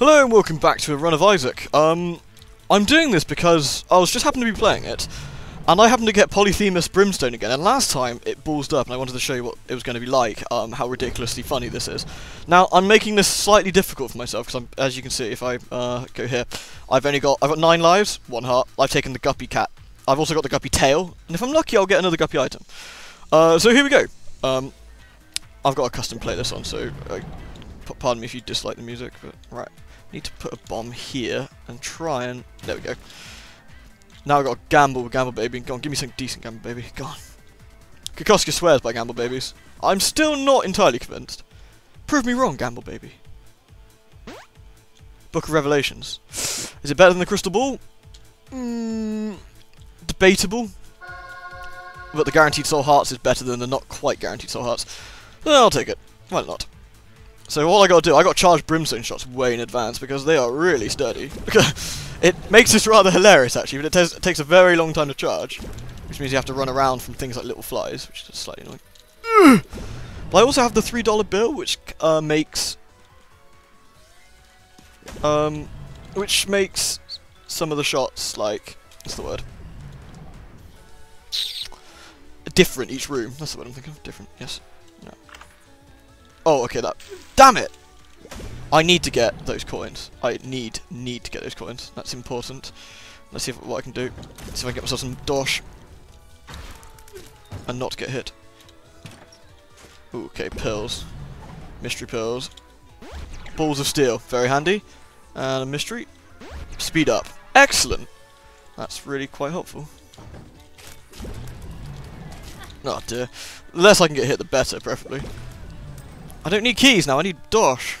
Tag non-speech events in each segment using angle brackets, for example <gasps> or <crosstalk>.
Hello and welcome back to a run of Isaac. Um, I'm doing this because I was just happened to be playing it, and I happened to get Polyphemus Brimstone again, and last time it ballsed up and I wanted to show you what it was going to be like, um, how ridiculously funny this is. Now, I'm making this slightly difficult for myself, because as you can see, if I uh, go here, I've only got, I've got 9 lives, 1 heart, I've taken the Guppy Cat, I've also got the Guppy Tail, and if I'm lucky I'll get another Guppy item. Uh, so here we go. Um, I've got a custom playlist on, so uh, pardon me if you dislike the music, but right. Need to put a bomb here and try and... There we go. Now I've got a gamble, gamble baby. Go on, give me something decent, gamble baby. Go on. Swears by gamble babies. I'm still not entirely convinced. Prove me wrong, gamble baby. Book of Revelations. Is it better than the Crystal Ball? Mm, debatable. But the Guaranteed Soul Hearts is better than the not quite Guaranteed Soul Hearts. I'll take it. Why not? So all I gotta do, I got to charge brimstone shots way in advance because they are really sturdy. <laughs> it makes this rather hilarious actually, but it, it, takes a very long time to charge, which means you have to run around from things like little flies, which is slightly annoying. <gasps> I also have the three dollar bill, which uh, makes um, which makes some of the shots like what's the word? Different each room. That's word I'm thinking of. Different. Yes. Oh, okay, that... Damn it! I need to get those coins. I need, need to get those coins. That's important. Let's see if, what I can do. Let's See if I can get myself some dosh. And not get hit. Ooh, okay, pills. Mystery pills. Balls of steel. Very handy. And a mystery. Speed up. Excellent! That's really quite helpful. Oh dear. The less I can get hit, the better, preferably. I don't need keys now, I need Dosh.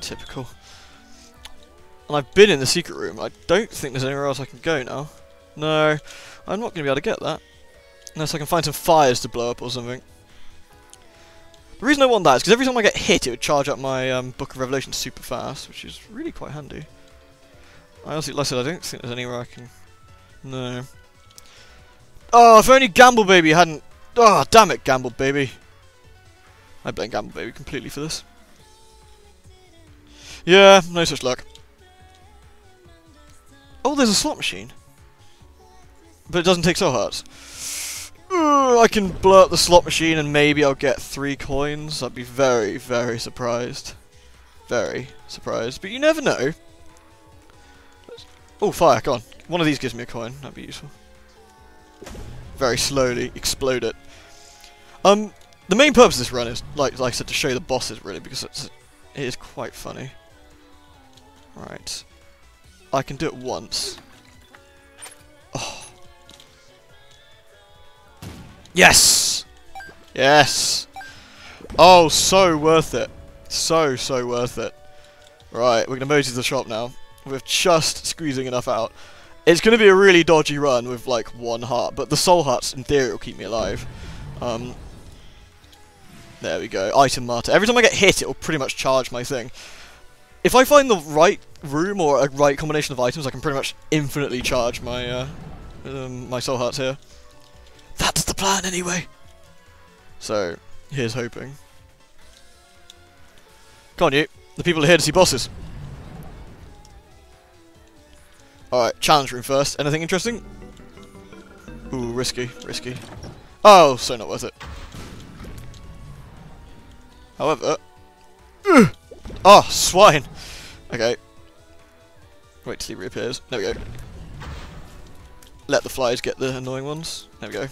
Typical. And I've been in the secret room. I don't think there's anywhere else I can go now. No, I'm not going to be able to get that. Unless I can find some fires to blow up or something. The reason I want that is because every time I get hit it would charge up my um, Book of Revelation super fast, which is really quite handy. I honestly, like I said, I don't think there's anywhere I can... No. Oh, if only Gamble Baby hadn't... Oh, damn it, Gamble Baby. I blame Gamble Baby completely for this. Yeah, no such luck. Oh, there's a slot machine. But it doesn't take soul hearts. I can up the slot machine and maybe I'll get three coins. I'd be very, very surprised. Very surprised. But you never know. Oh, fire, go on. One of these gives me a coin. That'd be useful. Very slowly explode it. Um, the main purpose of this run is, like, like I said, to show you the bosses, really, because it's, it is quite funny. Right. I can do it once. Oh. Yes! Yes! Oh, so worth it. So, so worth it. Right, we're going to mosey to the shop now. With just squeezing enough out. It's going to be a really dodgy run with, like, one heart, but the soul hearts, in theory, will keep me alive. Um, there we go. Item martyr. Every time I get hit, it will pretty much charge my thing. If I find the right room or a right combination of items, I can pretty much infinitely charge my uh, um, my soul hearts here. That's the plan, anyway. So, here's hoping. Come on, you. The people are here to see bosses. Alright, challenge room first. Anything interesting? Ooh, risky, risky. Oh, so not worth it. However... oh, swine! Okay. Wait till he reappears. There we go. Let the flies get the annoying ones. There we go.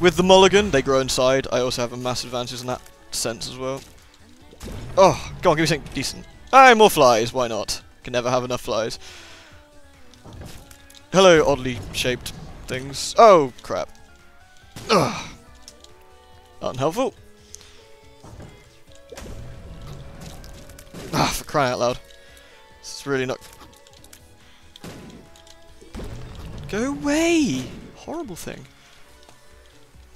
With the mulligan, they grow inside. I also have a massive advantage in that sense as well. Oh, go on, give me something decent. Ah, more flies, why not? Can never have enough flies. Hello, oddly shaped things. Oh, crap. Ugh. Unhelpful. Ah, for crying out loud. This is really not... Go away! Horrible thing.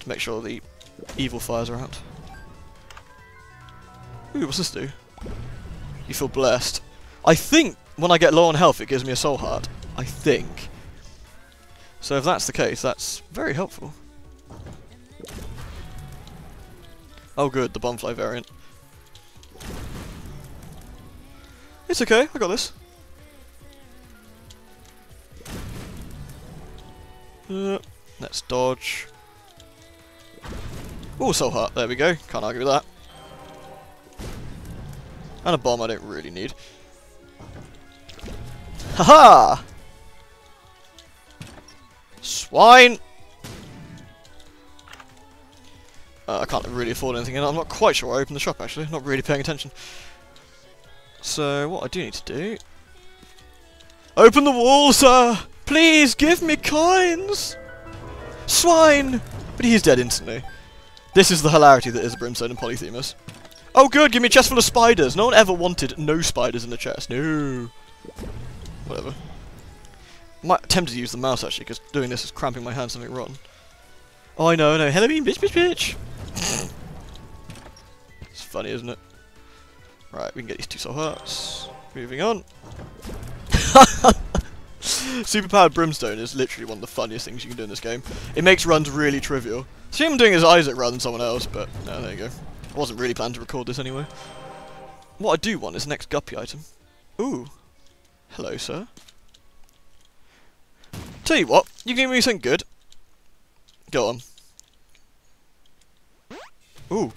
To make sure the evil fires are out. Ooh, what's this do? You feel blessed. I think when I get low on health it gives me a soul heart. I think. So if that's the case, that's very helpful. Oh good, the bombfly variant. It's okay, I got this. Uh, let's dodge. Oh, so hot. There we go. Can't argue with that. And a bomb I don't really need. Haha! -ha! Swine! Uh, I can't really afford anything, and I'm not quite sure I opened the shop actually. Not really paying attention. So what I do need to do... Open the wall, sir! Please give me coins! Swine! But he's dead instantly. This is the hilarity that is Brimstone and Polyphemus. Oh good, give me a chest full of spiders. No one ever wanted no spiders in the chest. No. Whatever. Might tempted to use the mouse actually, because doing this is cramping my hand something rotten. Oh I know, I know. Helloween, bitch, bitch, bitch! <laughs> it's funny, isn't it? Right, we can get these two soul hearts. Moving on. <laughs> Superpowered Brimstone is literally one of the funniest things you can do in this game. It makes runs really trivial. See him doing his Isaac rather than someone else, but no, there you go. I wasn't really planning to record this anyway. What I do want is the next guppy item. Ooh. Hello, sir. Tell you what, you give me something good. Go on. Ooh.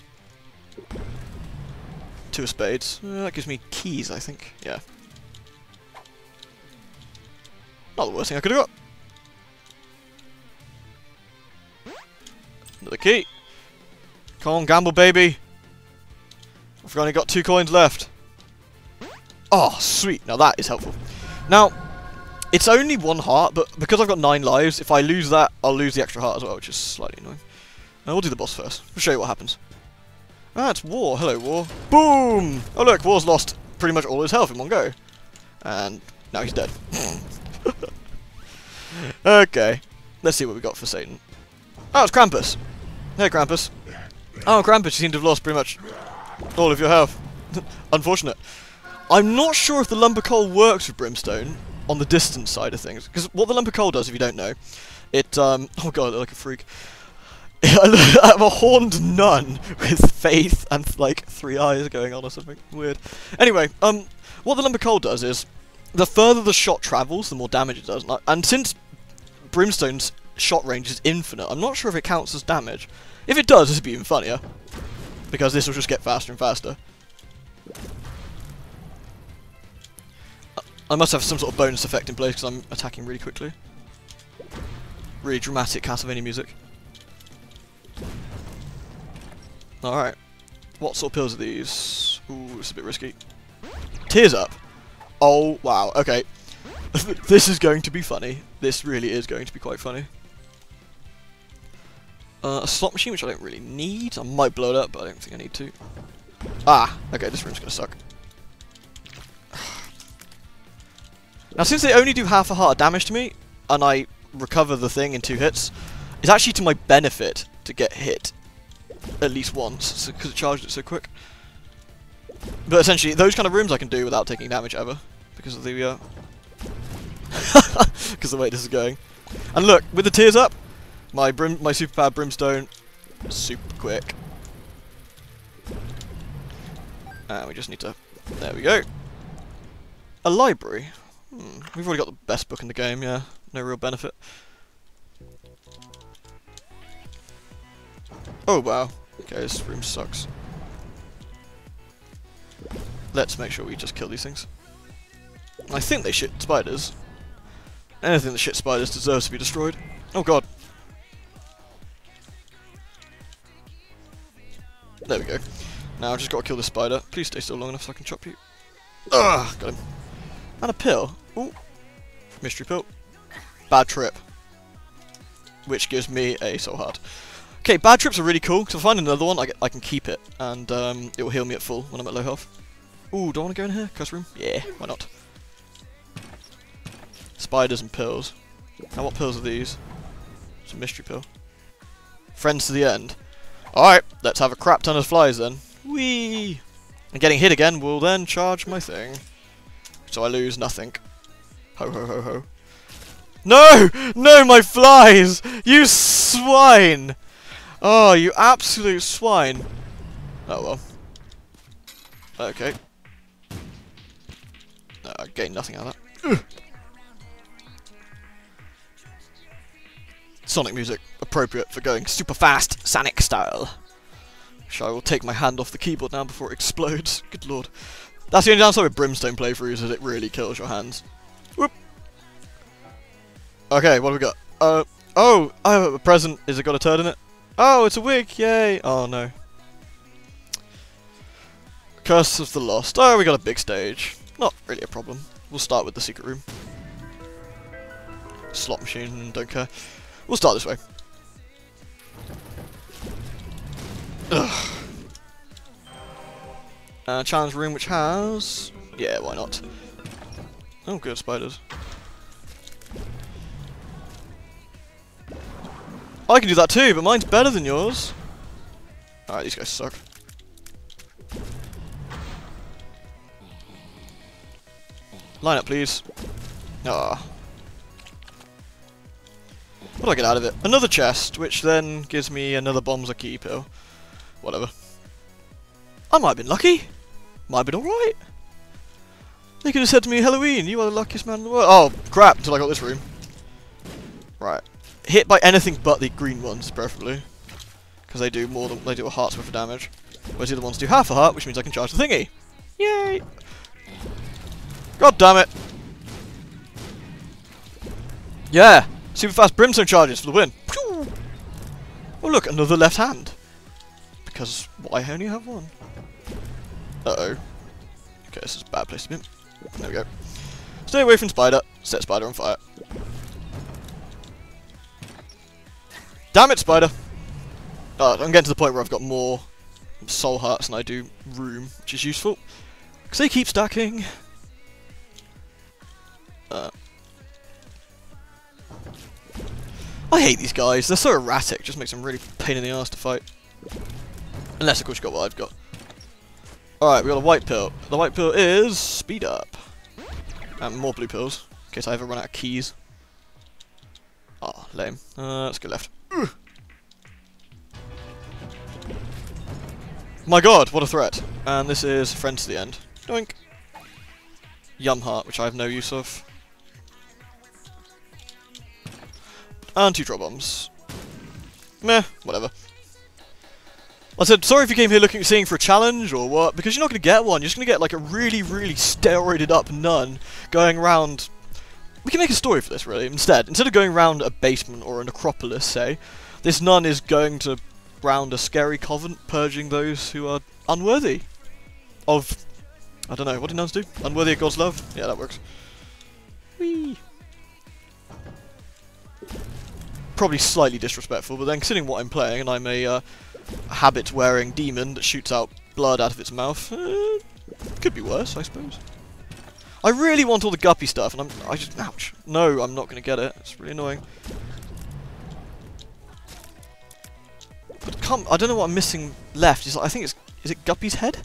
Two of spades. Uh, that gives me keys, I think. Yeah. Not the worst thing I could have got. Another key. Come on, gamble, baby. I've only got two coins left. Oh, sweet. Now that is helpful. Now, it's only one heart, but because I've got nine lives, if I lose that, I'll lose the extra heart as well, which is slightly annoying. Now, we'll do the boss first. I'll show you what happens. Ah, it's War. Hello, War. Boom! Oh, look, War's lost pretty much all his health in one go. And now he's dead. <laughs> okay. Let's see what we got for Satan. Oh, it's Krampus. Hey, Krampus. Oh, Krampus, you seem to have lost pretty much all of your health. <laughs> Unfortunate. I'm not sure if the lump of coal works with brimstone on the distance side of things. Because what the lump of coal does, if you don't know, it, um, <laughs> oh god, I look like a freak. <laughs> I'm a horned nun with faith and like three eyes going on or something weird. Anyway, um, what the lump of coal does is, the further the shot travels, the more damage it does. And since Brimstone's shot range is infinite, I'm not sure if it counts as damage. If it does, this would be even funnier. Because this will just get faster and faster. I must have some sort of bonus effect in place because I'm attacking really quickly. Really dramatic Castlevania music. Alright. What sort of pills are these? Ooh, it's a bit risky. Tears up. Oh, wow. Okay. <laughs> this is going to be funny. This really is going to be quite funny. Uh, a slot machine, which I don't really need. I might blow it up, but I don't think I need to. Ah, okay, this room's gonna suck. now, since they only do half a heart of damage to me, and I recover the thing in two hits, it's actually to my benefit to get hit at least once, because it charged it so quick. But essentially, those kind of rooms I can do without taking damage ever, because of the, uh... <laughs> because the way this is going. And look, with the tears up, my brim, my super power brimstone, super quick. And we just need to, there we go. A library. Hmm, we've already got the best book in the game, yeah. No real benefit. Oh wow. Okay, this room sucks. Let's make sure we just kill these things. I think they shit spiders. Anything that shit spiders deserves to be destroyed. Oh god. There we go. Now I've just got to kill the spider. Please stay still long enough so I can chop you. Ugh, got him. And a pill. Ooh. Mystery pill. Bad trip. Which gives me a soul heart. Okay, bad trips are really cool, because if I find another one, I, I can keep it, and um, it will heal me at full when I'm at low health. Ooh, do I want to go in here? Curse room? Yeah, why not? Spiders and pills. Now what pills are these? It's a mystery pill. Friends to the end. Alright, let's have a crap ton of flies then. Whee! And getting hit again will then charge my thing. So I lose nothing. Ho ho ho ho. No! No, my flies! You swine! Oh, you absolute swine. Oh well. Okay. I gain nothing out of that. Sonic music, appropriate for going super fast, Sonic style. I will take my hand off the keyboard now before it explodes. <laughs> Good lord. That's the only downside with Brimstone playthroughs, is it really kills your hands. Whoop. Okay, what have we got? Uh, oh, I have a present. Is it got a turd in it? Oh, it's a wig, yay! Oh no. Curse of the Lost. Oh, we got a big stage. Not really a problem. We'll start with the secret room. Slot machine, don't care. We'll start this way. Ugh. Uh, challenge room which has... Yeah, why not? Oh, good, spiders. I can do that too, but mine's better than yours. Alright, these guys suck. Line up, please. Ah. What do I get out of it? Another chest, which then gives me another bombs key pill. Whatever. I might have been lucky. Might have been alright. They could have said to me, Helloween, you are the luckiest man in the world. Oh, crap, until I got this room. Right. Hit by anything but the green ones, preferably. Because they do more than, they do a heart's worth of damage. Whereas the other ones do half a heart, which means I can charge the thingy. Yay! God damn it! Yeah! Super fast brimstone charges for the win. Oh look, another left hand. Because I only have one. Uh-oh. Okay, this is a bad place to be. There we go. Stay away from spider. Set spider on fire. Damn it, spider! Oh, I'm getting to the point where I've got more soul hearts than I do room, which is useful. Because they keep stacking. Uh, I hate these guys. They're so erratic. Just makes them really pain in the ass to fight. Unless, of course, you got what I've got. Alright, we got a white pill. The white pill is speed up. And more blue pills, in case I ever run out of keys. Ah, oh, lame. Uh, let's go left. My god, what a threat. And this is Friends to the End. Doink. Yum Heart, which I have no use of. And two drop bombs. Meh, whatever. I said, sorry if you came here looking, seeing for a challenge or what, because you're not going to get one. You're just going to get like a really, really steroided up nun going around. We can make a story for this, really, instead. Instead of going around a basement or a necropolis, say, this nun is going to round a scary convent, purging those who are unworthy of. I don't know, what do nuns do? Unworthy of God's love? Yeah, that works. Whee! Probably slightly disrespectful, but then considering what I'm playing, and I'm a. Uh, habit-wearing demon that shoots out blood out of its mouth. Uh, could be worse, I suppose. I really want all the guppy stuff, and I'm I just ouch. No, I'm not going to get it. It's really annoying. But come, I don't know what I'm missing left. I think it's is it Guppy's head?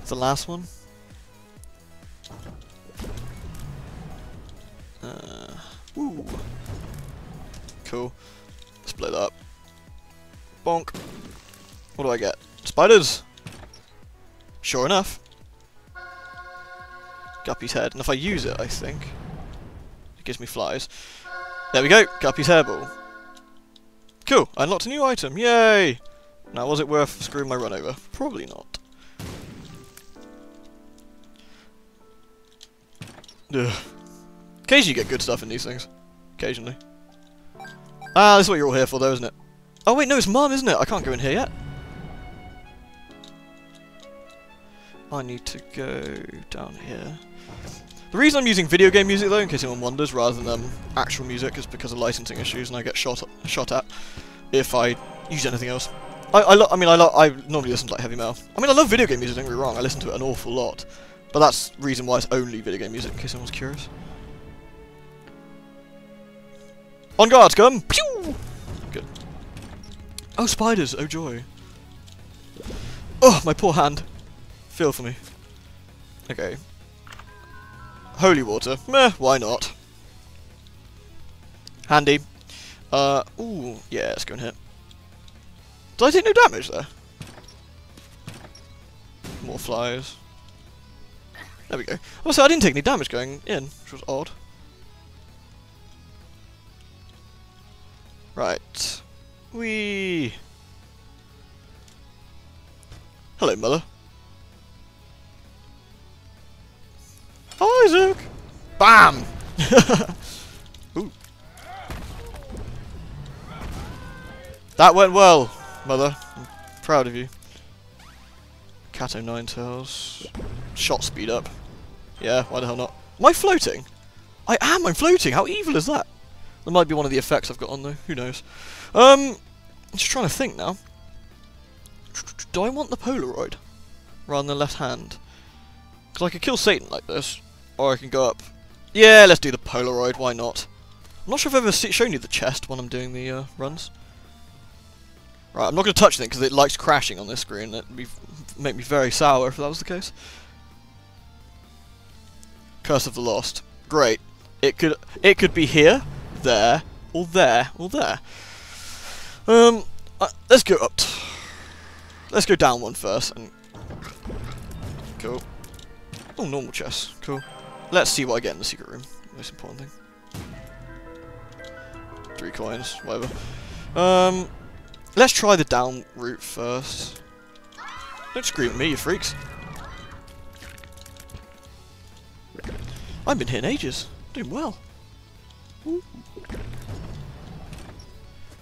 It's the last one. Uh, ooh. Cool. That up. Bonk. What do I get? Spiders! Sure enough. Guppy's head. And if I use it, I think, it gives me flies. There we go! Guppy's hairball. Cool! I unlocked a new item. Yay! Now, was it worth screwing my run over? Probably not. Ugh. Occasionally you get good stuff in these things. Occasionally. Ah, this is what you're all here for though, isn't it? Oh wait, no, it's mum, isn't it? I can't go in here yet. I need to go down here. The reason I'm using video game music though, in case anyone wonders, rather than um, actual music, is because of licensing issues, and I get shot shot at if I use anything else. I I, I mean I I normally listen to like heavy metal. I mean I love video game music. Don't get me wrong. I listen to it an awful lot, but that's the reason why it's only video game music. In case anyone's curious. On guard, come! Pew! Good. Oh, spiders! Oh, joy. Oh, my poor hand. Feel for me. Okay. Holy water. Meh, why not? Handy. Uh, ooh, yeah, let's go and hit. Did I take no damage there? More flies. There we go. Also, I didn't take any damage going in, which was odd. Right. We. Hello, Mother. Isaac! Bam! <laughs> Ooh. That went well, Mother. I'm proud of you. Cat-o'-Nine-Tails. Shot speed up. Yeah, why the hell not? Am I floating? I am, I'm floating! How evil is that? That might be one of the effects I've got on though, who knows. Um, I'm just trying to think now. Do I want the Polaroid? Rather than the left hand? Because I could kill Satan like this. Or I can go up. Yeah, let's do the Polaroid, why not? I'm not sure if I've ever shown you the chest when I'm doing the uh, runs. Right, I'm not going to touch it because it likes crashing on this screen. It'd be, make me very sour if that was the case. Curse of the Lost. Great. It could it could be here, there, or there, or there. Um, uh, let's go up. let's go down one first. And cool. Oh, normal chest. Cool. Let's see what I get in the secret room. Most important thing. Three coins, whatever. Um, let's try the down route first. Don't scream at me, you freaks. I've been hitting ages. Doing well.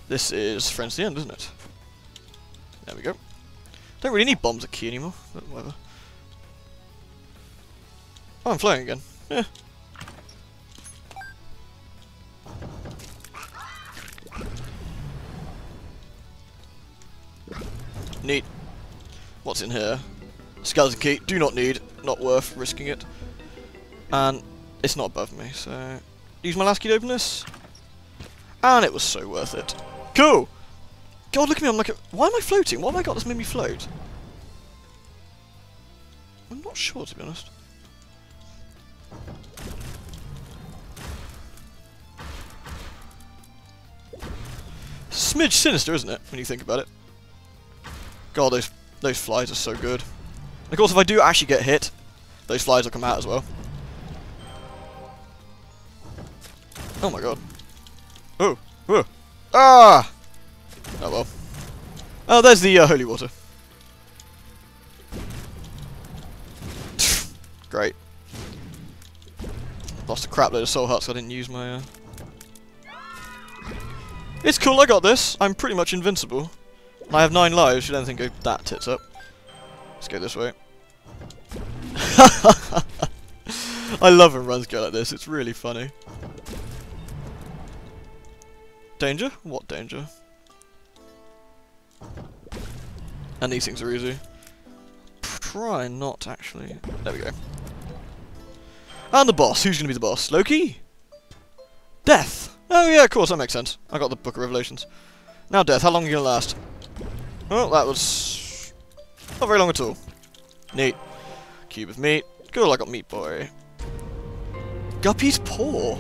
This is Friends the End, isn't it? There we go. Don't really need bombs at key anymore, but whatever. Oh, I'm flying again. Yeah. Neat. What's in here? Skeleton key. Do not need. Not worth risking it. And it's not above me, so... Use my last key to open this. And it was so worth it. Cool! God, look at me, I'm like a... Why am I floating? What have I got that's made me float? I'm not sure, to be honest. Smidge sinister, isn't it, when you think about it? God, those those flies are so good. And of course, if I do actually get hit, those flies will come out as well. Oh my god. Oh, oh, ah! Oh well. Oh, there's the uh, holy water. <laughs> Great. Lost a crap load of soul hearts, I didn't use my... Uh... It's cool, I got this. I'm pretty much invincible. I have nine lives, should anything go that tits up. Let's go this way. <laughs> I love when runs go like this, it's really funny. Danger? What danger? And these things are easy. Try not, actually. There we go. And the boss. Who's going to be the boss? Loki? Death. Oh yeah, of course, that makes sense. I got the Book of Revelations. Now Death, how long are you to last? Well, that was... Not very long at all. Neat. Cube of meat. Cool, I got Meat Boy. Guppy's Paw.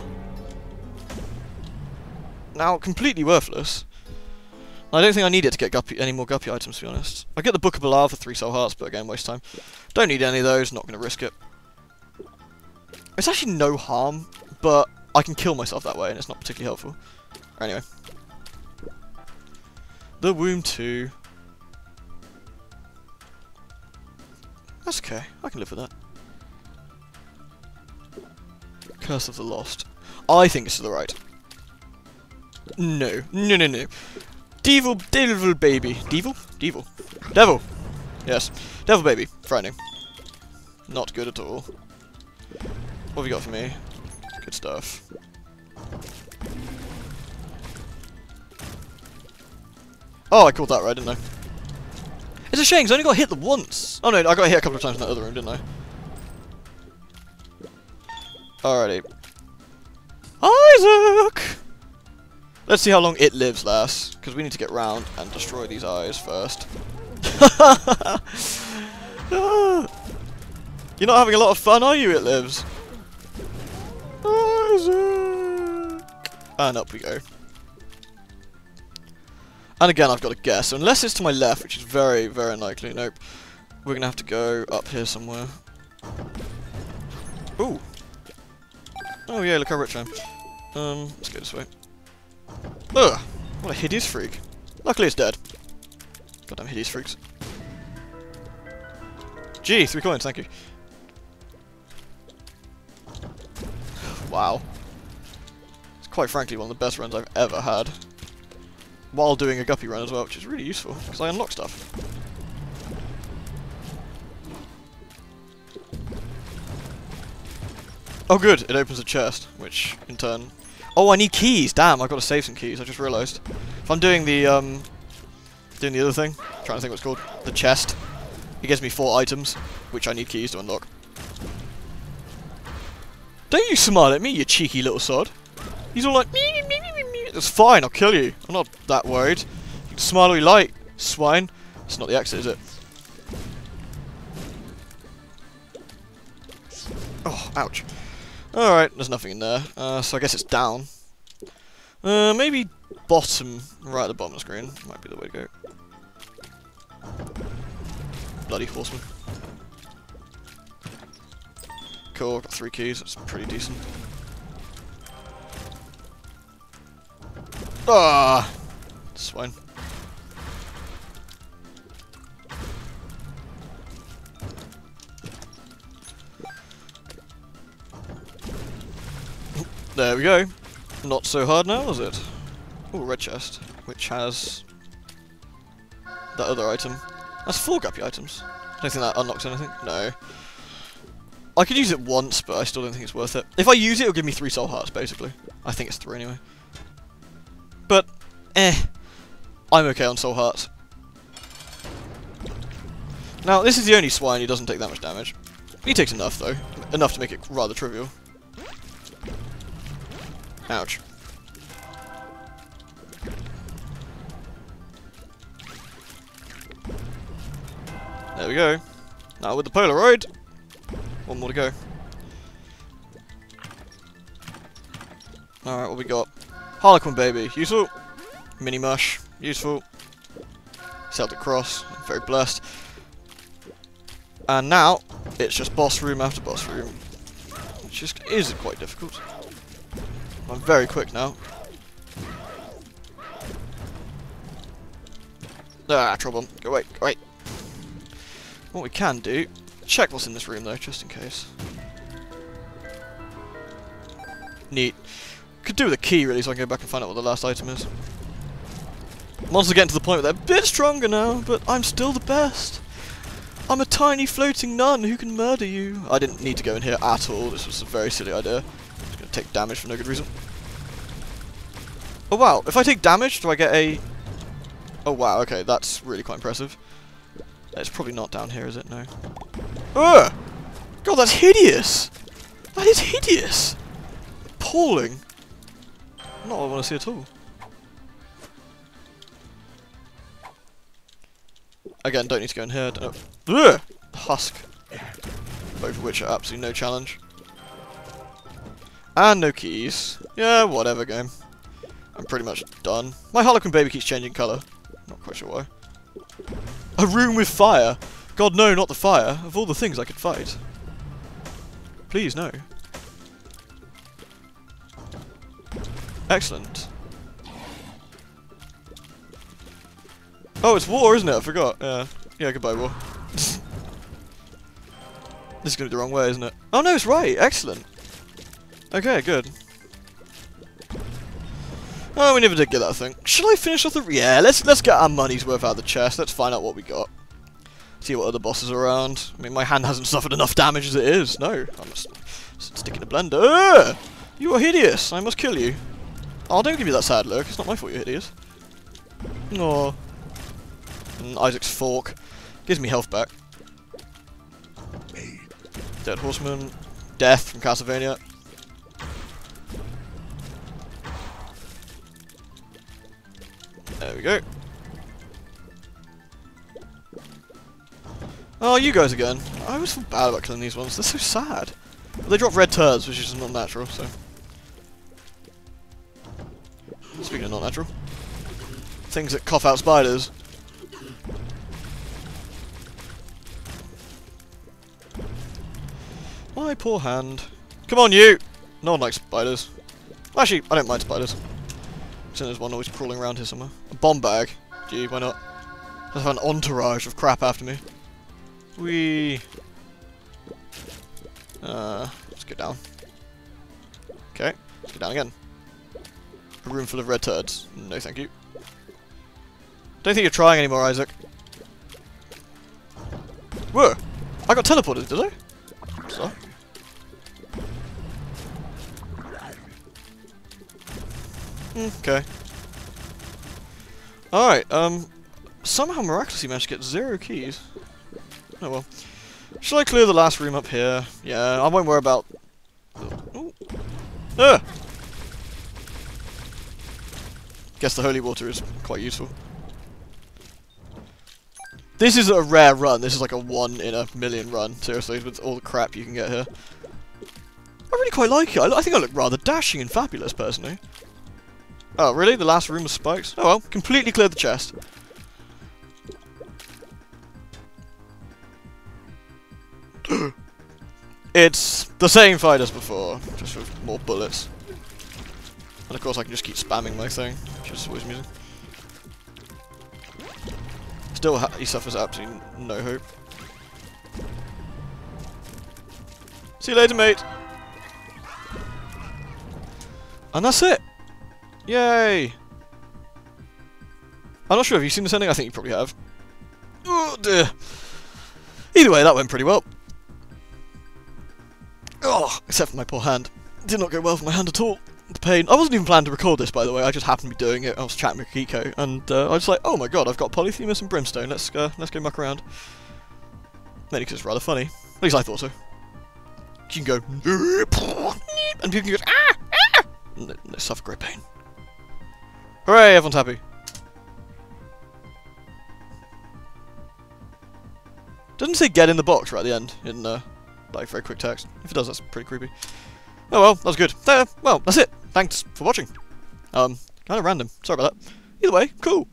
Now, completely worthless. I don't think I need it to get guppy, any more Guppy items, to be honest. I get the Book of Belial for 3 soul hearts, but again, waste time. Don't need any of those, not going to risk it. It's actually no harm, but I can kill myself that way, and it's not particularly helpful. Anyway. The Womb 2. That's okay. I can live with that. Curse of the Lost. I think it's to the right. No. No, no, no. Devil, devil baby. Devil? Devil. Devil. Yes. Devil baby. Frightening. Not good at all. What have you got for me? Stuff. Oh, I called that right, didn't I? It's a shame, because I only got hit once. Oh no, I got hit a couple of times in that other room, didn't I? Alrighty. Isaac! Let's see how long it lives lasts, because we need to get round and destroy these eyes first. <laughs> You're not having a lot of fun, are you, It Lives? And up we go. And again, I've got to guess. So unless it's to my left, which is very, very unlikely. Nope. We're going to have to go up here somewhere. Ooh. Oh yeah, look how rich I am. Um, let's go this way. Ugh! What a hideous freak. Luckily it's dead. Goddamn hideous freaks. Gee, three coins, thank you. Wow. Quite frankly one of the best runs I've ever had. While doing a guppy run as well, which is really useful, because I unlock stuff. Oh good, it opens a chest, which in turn... Oh, I need keys! Damn, I've got to save some keys, I just realised. If I'm doing the, um... Doing the other thing, trying to think what it's called, the chest, it gives me four items, which I need keys to unlock. Don't you smile at me, you cheeky little sod. He's all like, me, me, me, me. That's fine, I'll kill you. I'm not that worried. You can smile all you like, swine. It's not the exit, is it? Oh, ouch. Alright, there's nothing in there. Uh, so I guess it's down. Uh, maybe bottom, right at the bottom of the screen. Might be the way to go. Bloody horseman. Cool, got three keys, that's pretty decent. Ah! Swine. There we go. Not so hard now, is it? Oh, red chest, which has that other item. That's four guppy items. I don't think that unlocks anything. No. I could use it once, but I still don't think it's worth it. If I use it, it'll give me three soul hearts, basically. I think it's three anyway. Eh. I'm okay on soul hearts. Now, this is the only swine who doesn't take that much damage. He takes enough, though. Enough to make it rather trivial. Ouch. There we go. Now with the Polaroid. One more to go. Alright, what we got? Harlequin Baby, useful. Mini Mush, useful. Celtic Cross, very blessed. And now, it's just boss room after boss room. Which is, is quite difficult. I'm very quick now. Ah, trouble. Go away, go away. What we can do, check what's in this room though, just in case. Neat. Could do with a key really so I can go back and find out what the last item is. Monsters are getting to the point where they're a bit stronger now, but I'm still the best. I'm a tiny floating nun who can murder you. I didn't need to go in here at all, this was a very silly idea I'm just going to take damage for no good reason. Oh wow, if I take damage, do I get a... Oh wow, okay, that's really quite impressive. It's probably not down here, is it? No. Ugh! God, that's hideous! That is hideous! Appalling! Not what I want to see at all. Again, don't need to go in here. Ugh! Husk. Both of which are absolutely no challenge. And no keys. Yeah, whatever, game. I'm pretty much done. My Harlequin baby keeps changing colour. Not quite sure why. A room with fire! God, no, not the fire. Of all the things I could fight. Please, no. Excellent. Oh, it's war, isn't it? I forgot. Yeah. Yeah, goodbye, war. <laughs> this is going to be the wrong way, isn't it? Oh, no, it's right. Excellent. Okay, good. Oh, we never did get that thing. Should I finish off the... Yeah, let's let's get our money's worth out of the chest. Let's find out what we got. See what other bosses are around. I mean, my hand hasn't suffered enough damage as it is. No, I must stick in a blender. You are hideous. I must kill you. Oh, don't give me that sad look. It's not my fault you're hideous. No. And Isaac's fork. Gives me health back. Dead horseman. Death from Castlevania. There we go. Oh, you guys again. I always feel bad about killing these ones. They're so sad. But they drop red turds, which is not natural, so... Speaking of not natural. Things that cough out spiders. My poor hand. Come on, you! No one likes spiders. Actually, I don't mind spiders. Since there's one always crawling around here somewhere. A bomb bag. Gee, why not? Let's have an entourage of crap after me. We. Uh, let's get down. Okay, let's get down again. A room full of red turds. No, thank you. Don't think you're trying anymore, Isaac. Whoa! I got teleported, did I? Okay. Alright, um, somehow miraculously managed to get zero keys. Oh well. Shall I clear the last room up here? Yeah, I won't worry about... Ooh. Ah! Guess the holy water is quite useful. This is a rare run. This is like a one in a million run, seriously, with all the crap you can get here. I really quite like it. I, I think I look rather dashing and fabulous, personally. Oh, really? The last room was spikes? Oh well, completely cleared the chest. <gasps> it's the same fight as before, just with more bullets. And of course I can just keep spamming my thing, which is always amusing. Still, he suffers absolutely no hope. See you later, mate! And that's it! Yay! I'm not sure, have you've seen this ending? I think you probably have. Oh dear! Either way, that went pretty well. Oh, except for my poor hand. Did not go well for my hand at all. The pain. I wasn't even planning to record this, by the way. I just happened to be doing it. I was chatting with Kiko, and uh, I was like, "Oh my god, I've got Polyphemus and Brimstone. Let's uh, let's go muck around." Maybe because it's rather funny. At least I thought so. You can go, and people can go, ah, ah, and they suffer great pain. Hooray! Everyone's happy. Doesn't say get in the box right at the end in uh, like very quick text. If it does, that's pretty creepy. Oh well, that was good. Uh, well, that's it. Thanks for watching. Um, kind of random. Sorry about that. Either way, cool.